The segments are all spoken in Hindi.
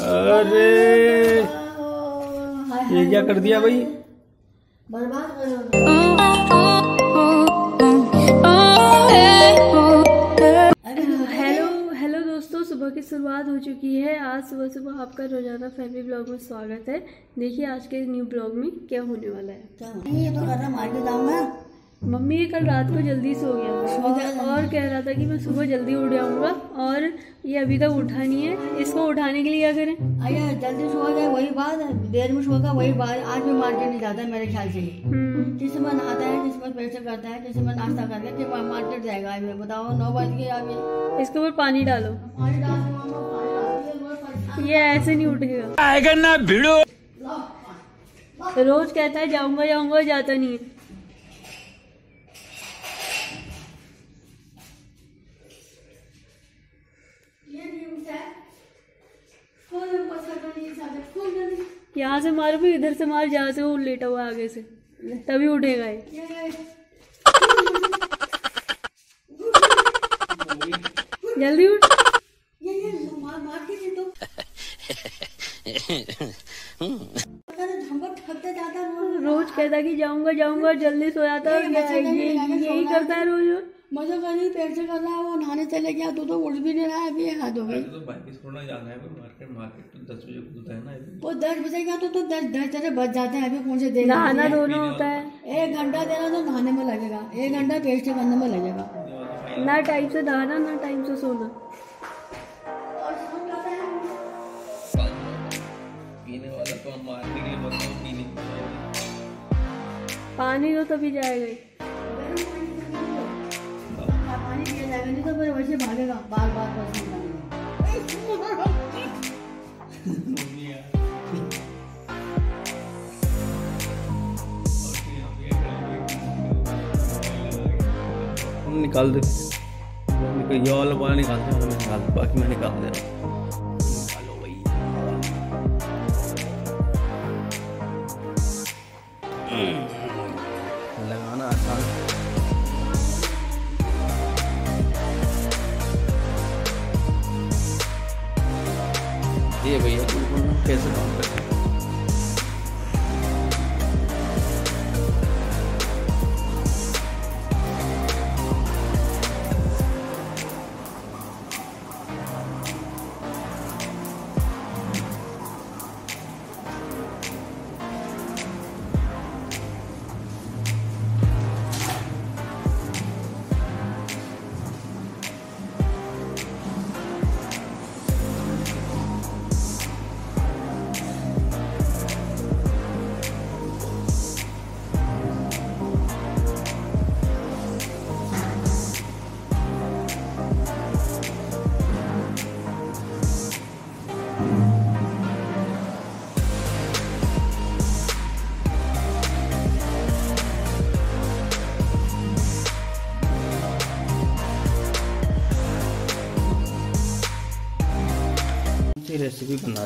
अरे ये क्या कर दिया भाई? हेलो हेलो दोस्तों सुबह की शुरुआत हो चुकी है। आज सुबह सुबह आपका रोज़ाना फैमिली ब्लॉग में स्वागत है। देखिए आज के न्यू ब्लॉग में क्या होने वाला है। ये तो कर रहा मार्केट जाऊँगा। मम्मी ये कल रात को जल्दी सो गया। सो और कह रहा था कि मैं सुबह जल्दी उठ जाऊँगा और ये अभी तक उठा नहीं है। इसको उठाने के लिए क्या करें? अरे जल्दी सो जाए वही बात है। देर में सोगा वही बात। आज भी मार्केट नहीं जाता है मेरे ख्याल से। हम्म, जिस मन आता है जिस मन पैसे करता है जिस मन नाश्ता करके कि मार्केट जाएगा आज। मैं बताओ नौ बज गए अभी इसके ऊपर पानी डालो। पानी। ये ऐसे नहीं उठेगा। आएगा ना भिड़ो। रोज कहता है जाऊँगा जाऊँगा जाता नहीं है। यहाँ से मारो भी इधर से मार जहाँ से वो लेटा हुआ आगे से। तभी उठेगा ये। जल्दी उठ। ये ये मार मार के जाता रोज कहता कि जाऊँगा जाऊँगा जल्दी सो जाता है यही करता है रोज रोज। मज़ा कर रही पेट से कर रहा है वो नहाने चले गया तू तो उठ भी नहीं रहा है अभी हाथ हो गई तो बाइक थोड़ा जाना है मार्केट मार्केट तो दस बजे खुलता है ना वो दस बजे गया तो तो दस दस तेरे बज जाते हैं अभी कौन से देर नहाना दोनों होता है? एक घंटा देना तो नहाने में लगेगा एक घंटा पेट से करने में लगेगा। ना टाइम से नहाना ना टाइम से सोना। पीने वाला तो हम मारने के लिए। बताओ पीने पानी तो तभी जाएगा जाएगा तो मेरे वैसे भागेगा बार बार बस निकाल दे। ये वाला वाला निकाल दे मैं निकाल बाकी मैं निकाल दे रहा हूँ। ये भैया कैसे काम करते हैं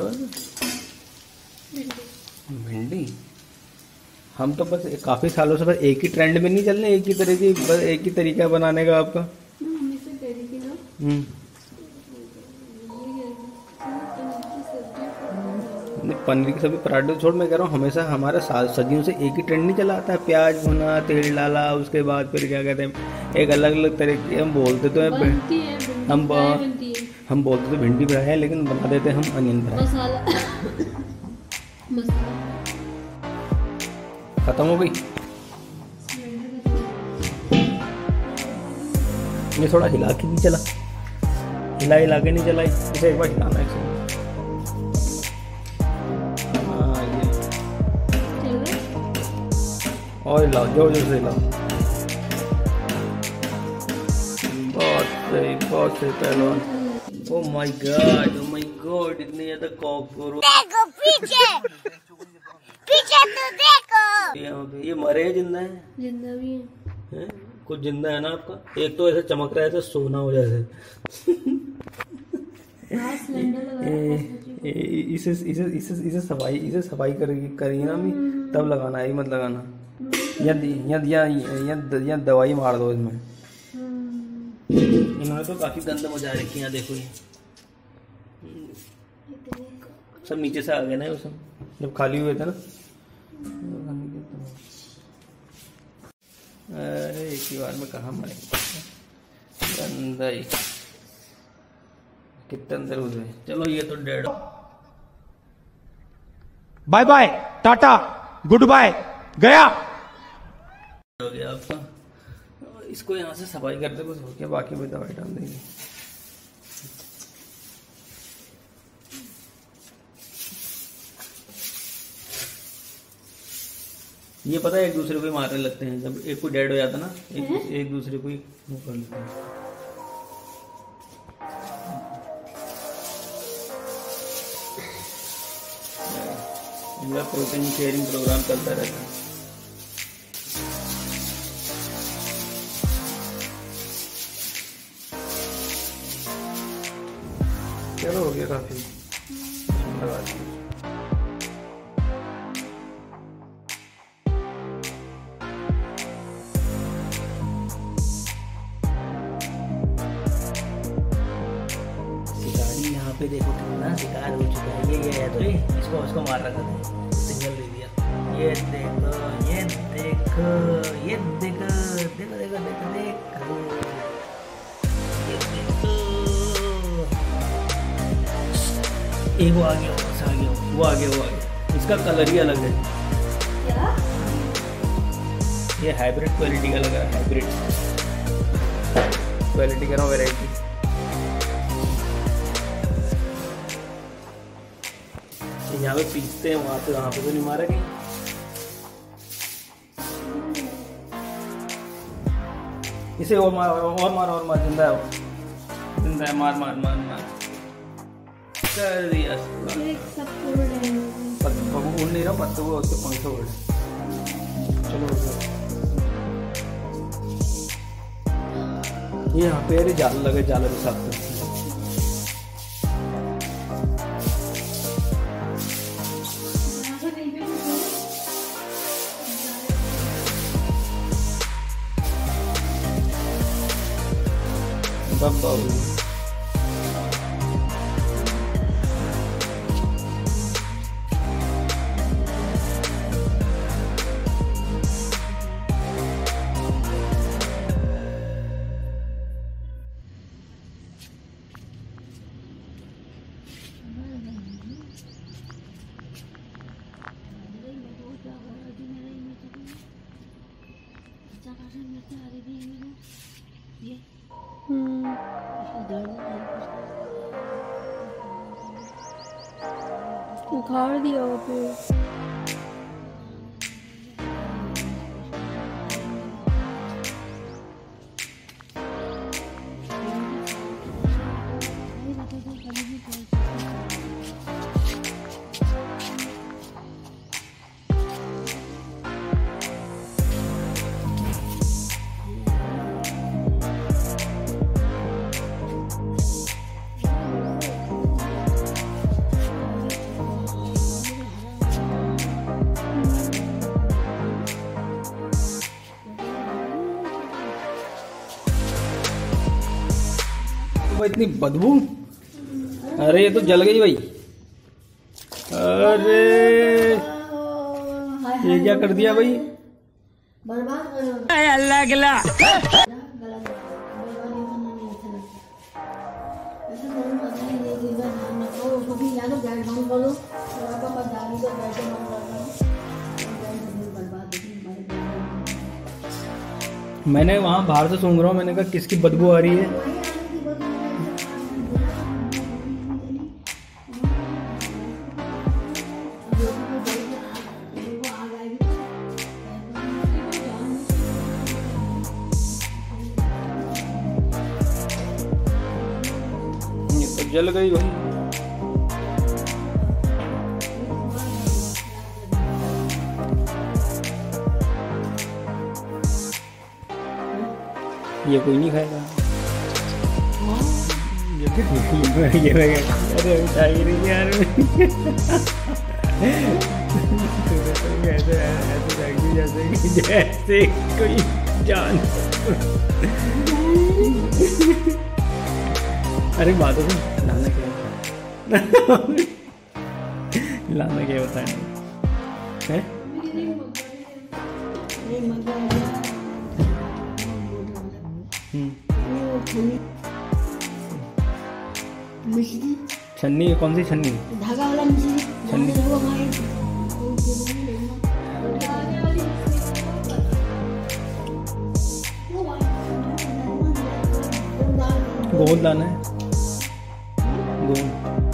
आज? भिंडी? हम तो बस काफ़ी सालों से बस एक ही ट्रेंड में नहीं चल रहे एक ही तरह की बस एक ही तरीका बनाने का आपका। हम्म। नहीं, पनीर की सब्ज़ी पराठे छोड़ मैं कह रहा हूँ हमेशा हमारे सा- सदियों से एक ही ट्रेंड नहीं चला आता है। प्याज भुना तेल डाला उसके बाद फिर क्या कहते हैं एक अलग अलग तरीके हम बोलते तो हैं। है हम हम बोलते तो भिंडी फ्राई है लेकिन बना देते हम अनियन फ्राई मसाला। मसाला। खत्म हो गई? ये थोड़ा हिला के नहीं चला। हिला हिला के नहीं चला इसे एक बार हिलाना है हाँ और हिलाओ ज़ोर ज़ोर से हिलाओ। बहुत सही बहुत सही पहलवान। Oh my god oh my god इतने ज़्यादा कॉकरोच देखो पीछे। पीछे तो देखो। यहाँ पे ये मरे ज़िंदा है? ज़िंदा भी है। हैं? कुछ ज़िंदा है ना आपका? एक तो ऐसे चमक रहा है जैसे सोना हो जैसे हाँ। ए- इसे इसे इसे इसे सफ़ाई इसे सफ़ाई करेगी करेगी ना अभी तब लगाना है मत लगाना। या या या या दवाई मार दो इसमें। इन्होंने तो काफ़ी गंद मचा रखी है, देखो ये। सब नीचे से आ गए ना सब। जब खाली हुए थे ना। अरे, एक ही बार में कहा मरे? अंदर ही कितने अंदर हुए चलो, ये तो डेढ़। Bye bye, tata, good bye, गया। इसको यहाँ से सफ़ाई करते बस हो गया बाकी में दवाई डाल देंगे ये पता है एक दूसरे को ही मारने लगते हैं। जब एक को डेड हो जाता ना एक एक दूसरे को ही कर लेते हैं। प्रोटीन शेयरिंग प्रोग्राम चलता रहता है। हो काफ़ी। शिकारी यहाँ पे देखो कितना शिकार हो चुका है। ये ये है तो ये, इसको उसको मार रखा था। सिग्नल दे दिया। ये देखो ये देखो ये देखो देखो देखो देखो देखो। एक वो आ गया वो आ गया वो आ गया वो आ गया इसका कलर ही अलग है। ये हाइब्रिड क्वालिटी का लग रहा है हाइब्रिड क्वालिटी कह रहा हूँ वेराइटी यहाँ पे पीसते हैं वहाँ पे वहाँ पे तो नहीं मारा कहीं इसे और मार और मार और मार ज़िंदा है। वो ज़िंदा है मार मार मार मार। कर दिया उड़ नहीं रहा। पत्ते वो उसके पंख उड़ चलो ये यहाँ पे जाल लगे जाल के साथ में। Hmm. the open. तो इतनी बदबू? अरे ये तो जल गई भाई। अरे ये क्या कर दिया भाई? बर्बाद अल्लाह गला। मैंने वहाँ बाहर से सूंघ रहा हूँ मैंने कहा किसकी बदबू आ रही है? जल गई भाई ये कोई नहीं खाएगा। ये ये मैं अरे यार। तो जैसे कोई जान। अरे बातों है? लाना क्या बताए है? हो? हम्म, छन्नी कौन सी छन्नी? धागा वाला छन्नी। गोंद लाना है। गोंद।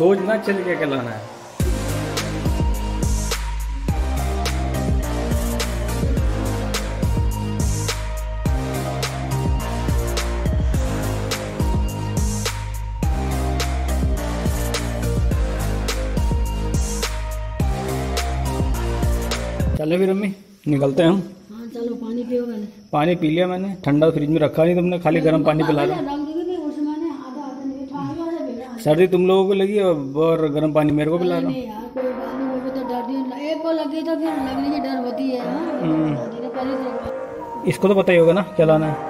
सोच ना चल क्या क्या लाना है। चलो फिर अम्मी निकलते हैं हम। हाँ चलो पानी पियो पहले पानी पी लिया मैंने ठंडा फ्रिज में रखा नहीं तुमने खाली गर्म पानी पिला रहा रंग दीदी उस मैंने आधा आधा नहीं था आगे वाला बेटा सर्दी तुम लोगों को लगी और गर्म पानी मेरे को पिला रहा नहीं यार कोई बात नहीं मुझे तो तो फिर लगने की डर होती है हम्म। इसको तो पता ही होगा ना चलाना लाना है।